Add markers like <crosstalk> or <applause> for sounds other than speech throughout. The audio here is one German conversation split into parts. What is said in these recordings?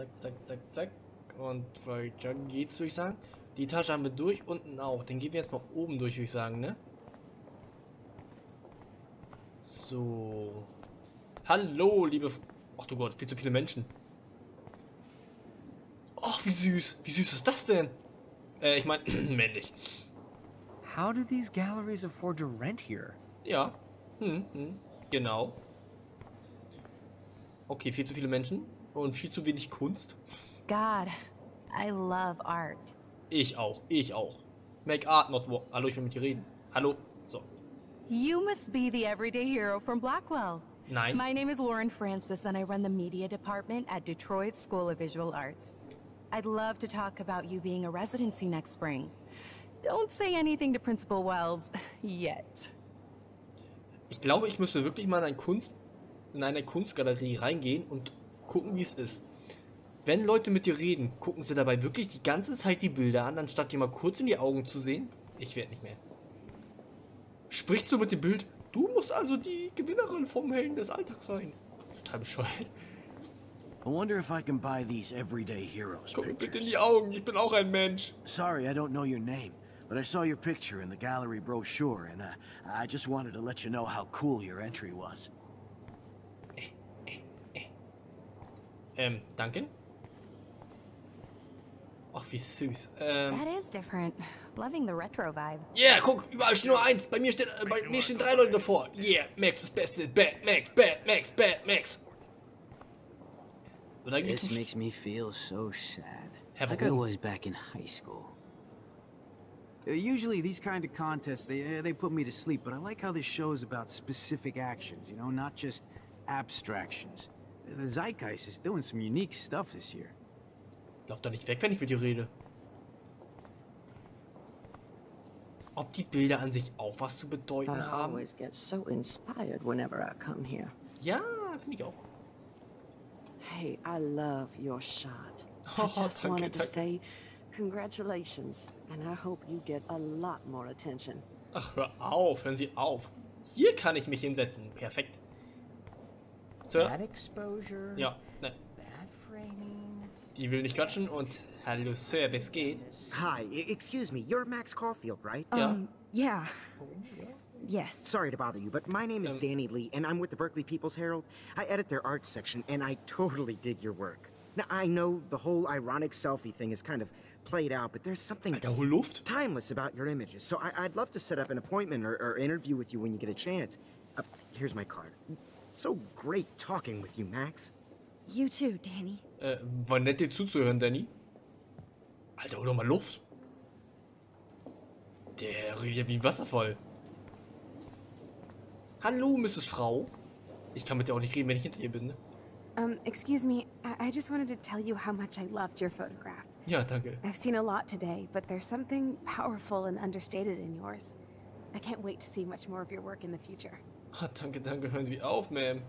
Zack, zack, zack, zack. Und weiter geht's, würde ich sagen. Die Etage haben wir durch, unten auch. Dann gehen wir jetzt mal oben durch, würde ich sagen, ne? So. Hallo, liebe... F Ach du Gott, viel zu viele Menschen. Ach, wie süß. Wie süß ist das denn? Äh, ich meine, <clears throat> männlich. How do these galleries afford to rent here? Ja. Hm, hm. Genau. Okay, viel zu viele Menschen und viel zu wenig Kunst. God, I love art. Ich auch, ich auch. Make art not war. Hallo, ich will mit dir reden. Hallo. So. You must be the everyday hero from Blackwell. Nein. My name is Lauren Francis, and I run the media department at Detroit School of Visual Arts. I'd love to talk about you being a residency next spring. Don't say anything to Principal Wells <laughs> yet. Ich glaube, ich müsste wirklich mal in, Kunst, in eine Kunstgalerie reingehen und gucken, wie es ist. Wenn Leute mit dir reden, gucken sie dabei wirklich die ganze Zeit die Bilder an, anstatt dir mal kurz in die Augen zu sehen? Ich werde nicht mehr. Sprichst du mit dem Bild? Du musst also die Gewinnerin vom Helden des Alltags sein. Total bescheuert. I wonder if I can buy these everyday heroes Guck mir bitte in die Augen, ich bin auch ein Mensch. Sorry, I don't know your name, but I saw your picture in the gallery brochure, and uh, I just wanted to let you know how cool your entry was. Ähm, danke. Ach, wie süß. Ähm, That is different. Loving the retro vibe. yeah, guck, überall steht nur eins. Bei mir, steht, äh, bei mir stehen drei Leute davor. Yeah, Max ist Beste. Bad Max, Bad Max, Bad Max. Und dann This makes me feel so sad. Have like I was back in high school. Uh, Usually these kind of contests, they, uh, they put me to sleep, but I like how this show is about specific actions, you know, not just abstractions. The Zeitgeist is doing some unique stuff this year. Lauf doch nicht weg, wenn ich mit dir rede. Ob die Bilder an sich auch was zu bedeuten I haben? always get so inspired whenever I come here. Ja, finde ich auch. Hey, I love your shot. <laughs> Oh, I just danke, wanted to danke. say congratulations, and I hope you get a lot more attention. Ach, hör auf, hören Sie auf. Hier kann ich mich hinsetzen. Perfekt. Sir? Bad exposure. Ja, ne. Bad framing. Die will nicht quatschen und hallo Sir, was geht? Hi, excuse me, you're Max Caulfield, right? Ja. Um, yeah. Yes. Sorry to bother you, but my name is Um, Danny Lee, and I'm with the Berkeley People's Herald. I edit their arts section, and I totally dig your work. Now, I know the whole ironic selfie thing is kind of played out, but there's something Alter, timeless about your images. So I- I'd love to set up an appointment or, or interview with you when you get a chance. Uh, here's my card. So great talking with you, Max. You too, Danny. Äh, war nett dir zuzuhören, Danny. Alter, hol doch mal Luft. Der redet ja wie ein Wasserfall. Hallo, Mrs. Frau. Ich kann mit dir auch nicht reden, wenn ich hinter ihr bin. Ne? Um, excuse me, I, I just wanted to tell you how much I loved your photograph. Ja, danke. I've seen a lot today, but there's something powerful and understated in yours. I can't wait to see much more of your work in the future. Ah, danke, danke, hören Sie auf, Ma'am.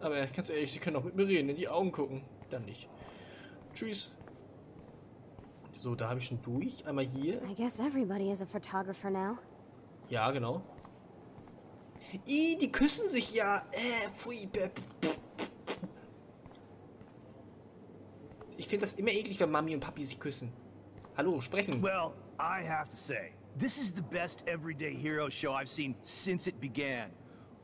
Aber ganz ehrlich, Sie können auch mit mir reden, in die Augen gucken. Dann nicht. Tschüss. So, da habe ich schon durch. Einmal hier. I guess everybody is a photographer now. Ja, genau. Ih, die küssen sich ja. Äh, pfui. Ich finde das immer eklig, wenn Mami und Papi sich küssen. Hallo, sprechen. Well, I have to say, this is the best everyday hero show I've seen since it began.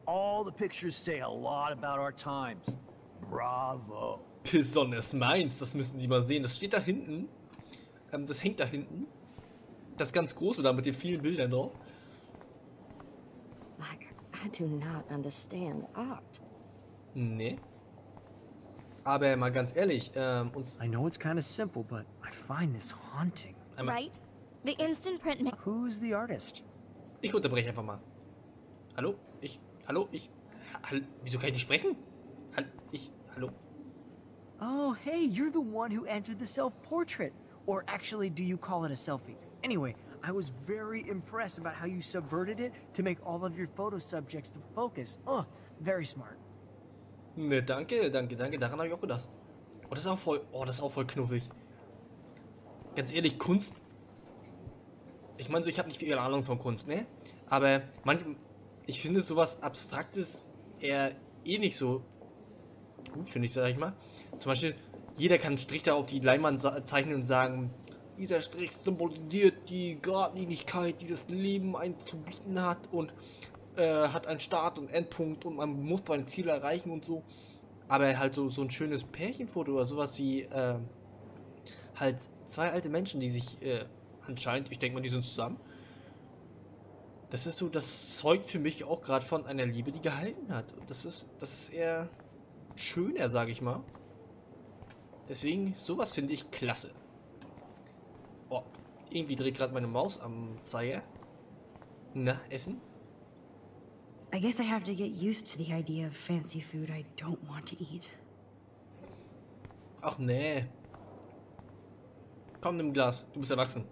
All the pictures say a lot about our times. Bravo. Besonders meins, das müssen Sie mal sehen. Das steht da hinten. Ähm, das hängt da hinten. Das ganz große da mit den vielen Bildern drauf. Like, I do not understand art. Nee. Aber mal ganz ehrlich, ähm, uns I know it's kind of simple, but I find this haunting. einmal. Right? The instant print ma- Who's the artist? Ich unterbreche einfach mal. Hallo? Ich. Hallo? Ich. Ha- Hall, wieso kann ich nicht sprechen? Hall, ich. Hallo? Oh, hey, you're the one who entered the self-portrait. Or actually, do you call it a selfie? Anyway, I was very impressed about how you subverted it to make all of your photo subjects the focus. Oh, very smart. Ne, danke, danke, danke. Daran habe ich auch gedacht. Oh, das ist auch voll. Oh, das ist auch voll knuffig. Ganz ehrlich, Kunst. Ich meine, so, ich habe nicht viel Ahnung von Kunst, ne? Aber manch, ich finde sowas Abstraktes eher eh nicht so gut, finde ich, sag ich mal. Zum Beispiel, jeder kann einen Strich da auf die Leinwand zeichnen und sagen, dieser Strich symbolisiert die Geradlinigkeit, die das Leben einen zu bieten hat und äh, hat einen Start und Endpunkt und man muss sein Ziel erreichen und so. Aber halt so, so ein schönes Pärchenfoto oder sowas wie äh, halt zwei alte Menschen, die sich äh, anscheinend, ich denke mal, die sind zusammen. Das ist so, das zeugt für mich auch gerade von einer Liebe, die gehalten hat. Und das ist, das ist eher schöner, sage ich mal. Deswegen, sowas finde ich klasse. Oh, irgendwie dreht gerade meine Maus am Zeiger. Na, Essen? I guess I have to get used to the idea of fancy food I don't want to eat. Ach nee. Komm, nimm ein Glas. Du bist erwachsen.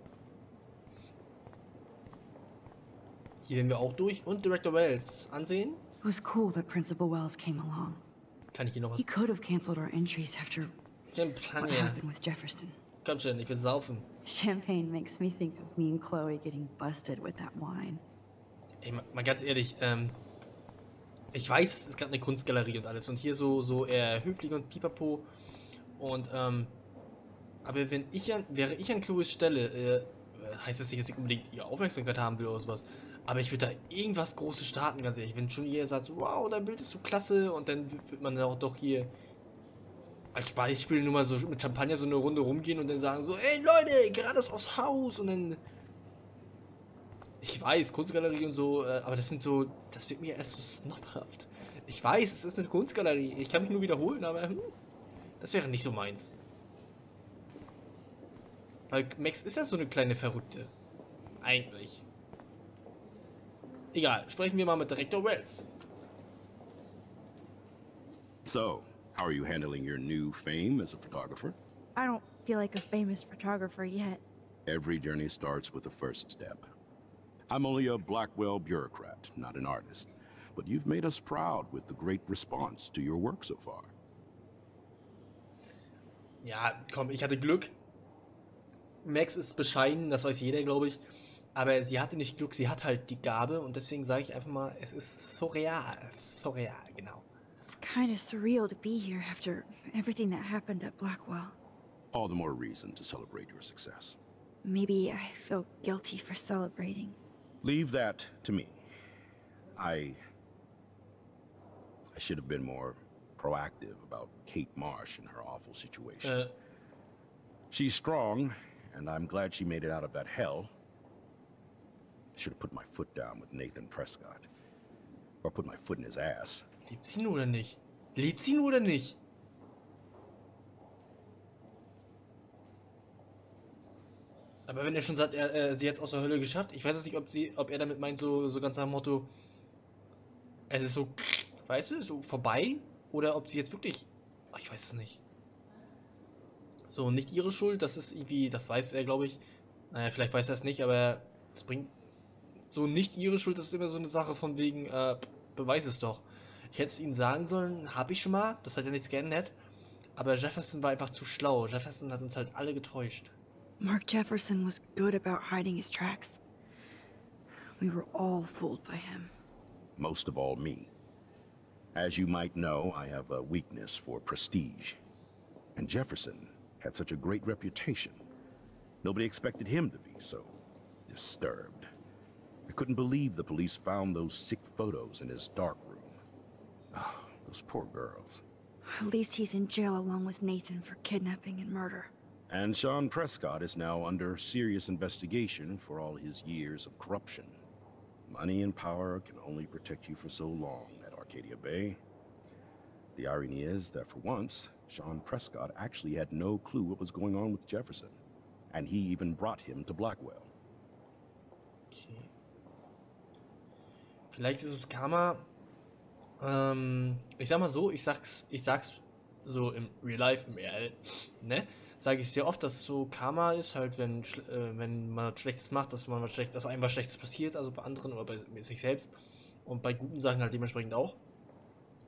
Hier werden wir auch durch. Und Director Wells ansehen. It was cool that Principal Wells came along. Kann ich hier noch was? He could have canceled our entries after what happened with Jefferson. Komm schon, ich will saufen. Champagne makes me think of me and Chloe getting busted with that wine. Ey, mal, mal ganz ehrlich, ähm, ich weiß, es ist gerade eine Kunstgalerie und alles und hier so, so eher höflich und pipapo und, ähm, aber wenn ich an, wäre ich an Chloes Stelle, äh, heißt das nicht, dass ich unbedingt ihre Aufmerksamkeit haben will oder sowas, aber ich würde da irgendwas Großes starten, ganz ehrlich. Wenn schon jeder sagt, wow, dein Bild ist so klasse und dann wird man auch doch hier als Beispiel nur mal so mit Champagner so eine Runde rumgehen und dann sagen so, ey Leute, gerade ist aufs Haus und dann. Ich weiß, Kunstgalerie und so, äh, aber das sind so, das wird mir erst so snobhaft. Ich weiß, es ist eine Kunstgalerie. Ich kann mich nur wiederholen, aber hm, das wäre nicht so meins. Weil Max ist ja so eine kleine Verrückte. Eigentlich. Egal, sprechen wir mal mit Direktor Wells. So, how are you handling your new fame as a photographer? I don't feel like a famous photographer yet. Every journey starts with the first step. I'm only a Blackwell bureaucrat, not an artist. But you've made us proud with the great response to your work so far. Ja, komm, ich hatte Glück. Max ist bescheiden, das weiß jeder, glaube ich. Aber sie hatte nicht Glück, sie hat halt die Gabe und deswegen sage ich einfach mal, es ist surreal. Surreal, genau. It's kind of surreal to be here after everything that happened at Blackwell. All the more reason to celebrate your success. Maybe I feel guilty for celebrating. Leave that to me. I... I should have been more proactive about Kate Marsh and her awful situation. Äh, She's strong, and I'm glad she made it out of that hell. Should have put my foot down with Nathan Prescott. Or put my foot in his ass. lebt sie nur oder nicht? Lebt sie nur oder nicht? Aber wenn er schon sagt, er, äh, sie jetzt aus der Hölle geschafft, ich weiß jetzt nicht, ob sie, ob er damit meint, so, so ganz nach dem Motto, es ist so, weißt du, so vorbei, oder ob sie jetzt wirklich, ach, ich weiß es nicht. So, nicht ihre Schuld, das ist irgendwie, das weiß er, glaube ich. Naja, vielleicht weiß er es nicht, aber es bringt so nicht ihre Schuld, das ist immer so eine Sache von wegen, äh, beweis es doch. Ich hätte es ihnen sagen sollen, habe ich schon mal, das hat ja nichts geändert. Aber Jefferson war einfach zu schlau. Jefferson hat uns halt alle getäuscht. Mark Jefferson was good about hiding his tracks. We were all fooled by him. Most of all, me. As you might know, I have a weakness for prestige. And Jefferson had such a great reputation. Nobody expected him to be so disturbed. I couldn't believe the police found those sick photos in his dark room. Oh, those poor girls. At least he's in jail along with Nathan for kidnapping and murder. And Sean Prescott is now under serious investigation for all his years of corruption. Money and power can only protect you for so long at Arcadia Bay. The irony is that for once, Sean Prescott actually had no clue what was going on with Jefferson. And he even brought him to Blackwell. Vielleicht ist es Karma. Ähm, ich sag mal so, ich sag's, ich sag's so im Real Life, im RL, ne? Sage ich sehr oft, dass so Karma ist, halt, wenn, äh, wenn man was Schlechtes macht, dass man was schlecht, dass einem was Schlechtes passiert, also bei anderen oder bei sich selbst. Und bei guten Sachen halt dementsprechend auch.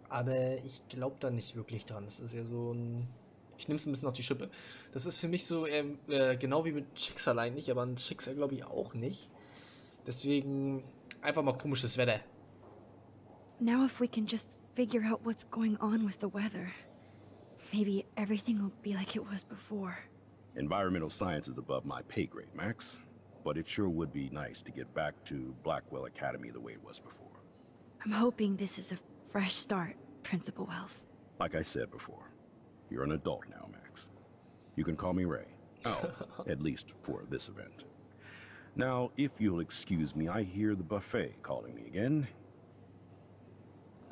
Aber ich glaube da nicht wirklich dran. Das ist ja so ein. Ich nehme es ein bisschen auf die Schippe. Das ist für mich so eher, äh, genau wie mit Schicksal eigentlich, aber ein Schicksal glaube ich auch nicht. Deswegen einfach mal komisches Wetter. Now if we can just figure out what's going on with the weather. maybe everything will be like it was before. Environmental science is above my pay grade, Max. But it sure would be nice to get back to Blackwell Academy the way it was before. I'm hoping this is a fresh start, Principal Wells. Like I said before, you're an adult now, Max. You can call me Ray. Oh, <laughs> at least for this event. Now, if you'll excuse me, I hear the buffet calling me again.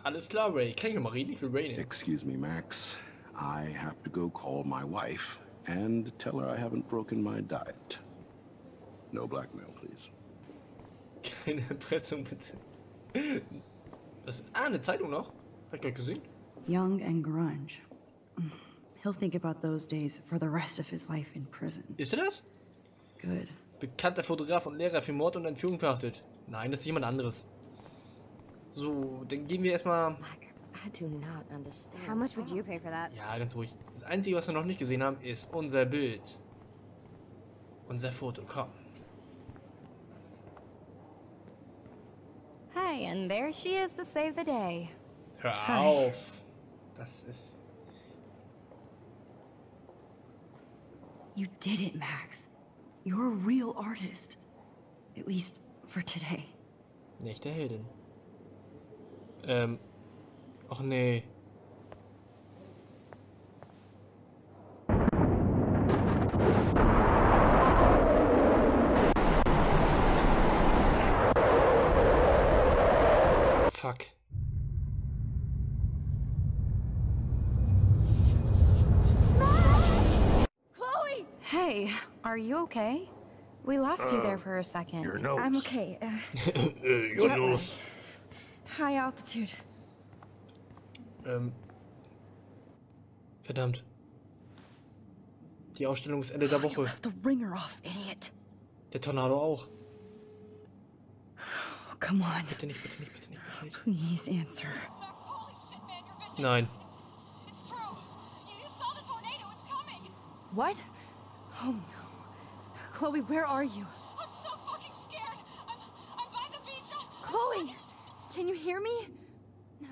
Alles klar, Ray. Kann ich mal reden? Ich will Ray. Excuse me, Max. I have to go call my wife and tell her I haven't broken my diet. No blackmail, please. Keine Erpressung, bitte. Das, ah, eine Zeitung noch? Hab ich gleich gesehen. Young and grunge. He'll think about those days for the rest of his life in prison. Ist er das? Good. Bekannter Fotograf und Lehrer für Mord und Entführung verhaftet. Nein, das ist jemand anderes. So, dann gehen wir erstmal. I do not understand. How much would you pay for that? Ja, ganz ruhig. Das Einzige, was wir noch nicht gesehen haben, ist unser Bild. Unser Foto, komm. Hey, and there she is to save the day. Hör Hi. auf. Das ist. You did it, Max. You're a real artist. At least for today. Nicht der Heldin. Ähm. Och nee. Fuck. Are you okay? We lost you there for a second. I'm okay. Uh, lag. los. high altitude. Ähm. Verdammt. Die Ausstellung ist Ende der Woche. Left the ringer off, idiot. Der Tornado auch. Oh, come on. Bitte nicht, bitte nicht, bitte nicht, bitte nicht. Please answer. Nein. What? Oh no. Chloe, where are you? I'm so fucking scared. I'm, I'm by the beach. I'm, Chloe! I'm can you hear me?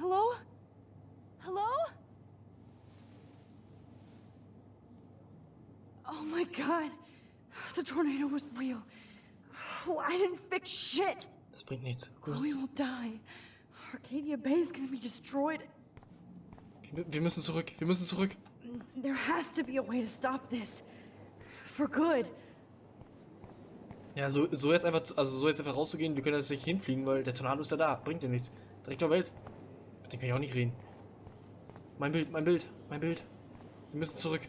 Hello? Hello? Oh my god. The tornado was real. Oh, I didn't fix shit. Das bringt nichts. Chloe will die. Arcadia Bay is gonna be destroyed. Wir wir müssen zurück. Wir müssen zurück. There has to be a way to stop this. For good. Ja, so, so jetzt einfach, also so jetzt einfach rauszugehen, wir können jetzt nicht hinfliegen, weil der Tornado ist ja da. Bringt ja nichts. Direkt auf Wels. Mit dem kann ich auch nicht reden. Mein Bild, mein Bild, mein Bild. Wir müssen zurück.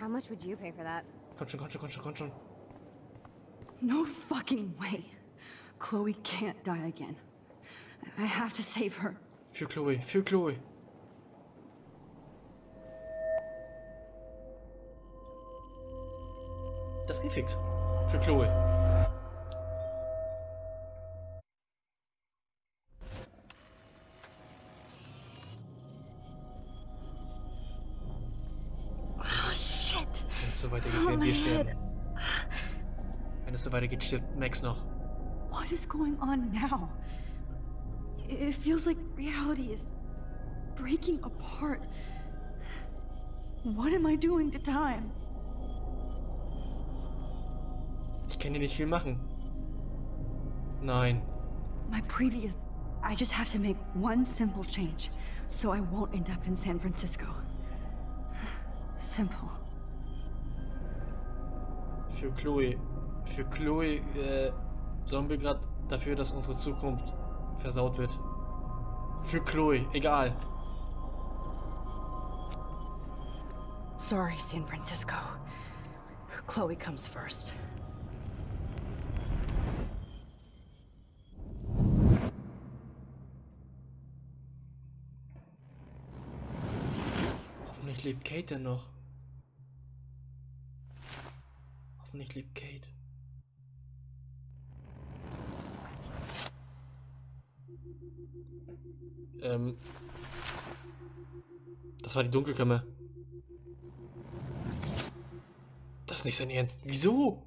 How much would you pay for that? Komm schon, komm schon, komm schon, komm schon. No fucking way. Chloe can't die again. I have to save her. Für Chloe, für Chloe. Das geht Für Chloe. Oh shit. Wenn es so weitergeht, Oh, wir head. sterben. Wenn es so weitergeht, stirbt Max noch. What is going on now? It feels like reality is breaking apart. What am I doing to time? Kann hier nicht viel machen. Nein. My previous. I just have to make one simple change so I won't end up in San Francisco. Simple. Für Chloe. Für Chloe äh, sorgen wir gerade dafür, dass unsere Zukunft versaut wird. Für Chloe, egal. Sorry, San Francisco. Chloe comes first. Hoffentlich lebt Kate denn noch. Hoffentlich lebt Kate. Ähm. Das war die Dunkelkammer. Das ist nicht sein Ernst. Wieso? Wieso?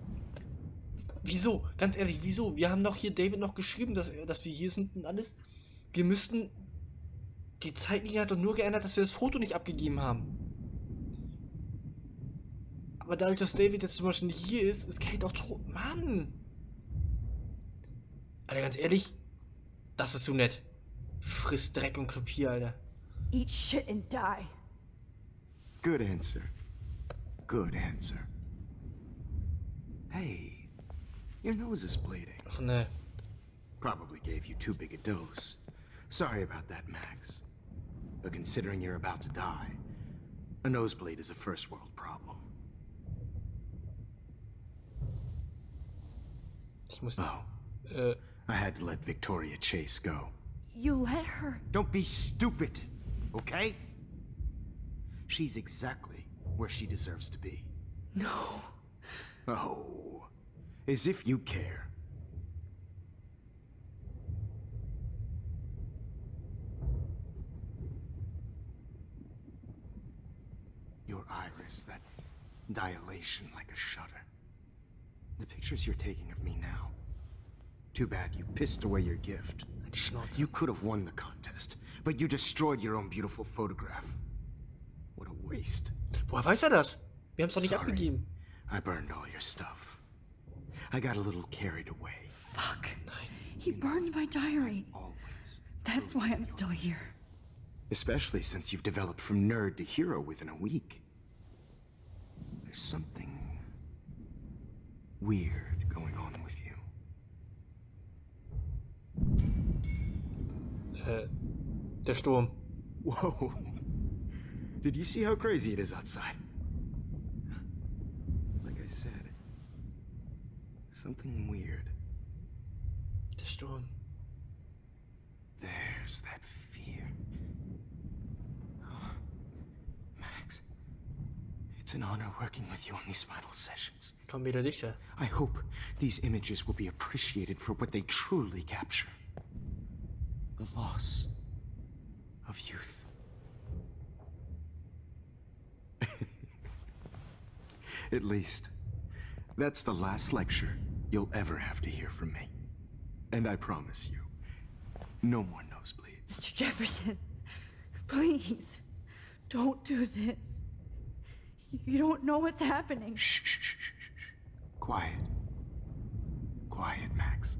Wieso? Ganz ehrlich, wieso? Wir haben doch hier David noch geschrieben, dass, dass wir hier sind und alles. Wir müssten. Die Zeitlinie hat doch nur geändert, dass wir das Foto nicht abgegeben haben. Aber dadurch, dass David jetzt zum Beispiel nicht hier ist, ist Kate auch tot. Mann! Alter, ganz ehrlich, das ist so nett. Friss Dreck und Krepier, Alter. Eat shit and die. Good answer. Good answer. Hey, your nose is bleeding. Oh, Ach ne. Probably gave you too big a dose. Sorry about that, Max. But considering you're about to die, a nosebleed is a first world problem. Ich. Oh, Äh, I had to let Victoria Chase go. You let her. Don't be stupid, okay? She's exactly where she deserves to be. No. Oh, as if you care. Your iris, that dilation like a shutter. The pictures you're taking of me now. Too bad you pissed away your gift. You could have won the contest, but you destroyed your own beautiful photograph. What a waste. Woher weiß er das? Wir haben es doch nicht Sorry. abgegeben. I burned all your stuff. I got a little carried away. Fuck. He burned my diary. Always. That's why I'm still here. Especially since you've developed from nerd to hero within a week. There's something weird going on with you. Äh, der Sturm. Whoa. Did you see how crazy it is outside? Like I said, something weird. Sturm. There's that fear. Oh, Max, it's an honor working with you on these final sessions. Komm wieder dichter. I hope these images will be appreciated for what they truly capture the loss of youth. <laughs> At least, that's the last lecture you'll ever have to hear from me. And I promise you, no more nosebleeds. Mr. Jefferson, please, don't do this. You don't know what's happening. Shh, shh, shh, shh, shh. Quiet. Quiet, Max.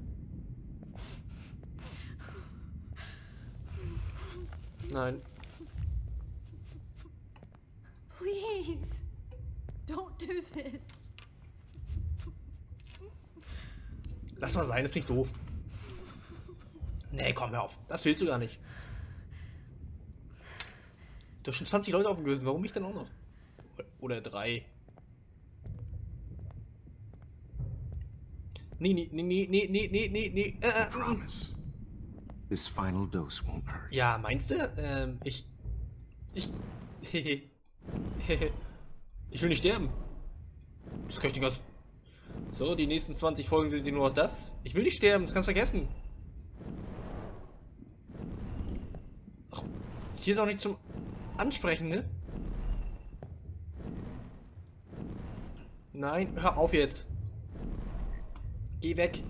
Nein. Please, don't do this. Lass mal sein, ist nicht doof. Nee, komm, hör auf. Das willst du gar nicht. Du hast schon 20 Leute aufgelöst. Warum ich denn auch noch? Oder drei. Nee, nee, nee, nee, nee, nee, nee, nee. Äh, äh, äh, Promise. This final dose won't hurt. Ja, meinst du? Ähm, ich. Ich. <laughs> ich will nicht sterben. Das kann ich den ganzen. So, die nächsten 20 Folgen sind nur noch das. Ich will nicht sterben, das kannst du vergessen. Ach, hier ist auch nicht zum Ansprechen, ne? Nein, hör auf jetzt. Geh weg.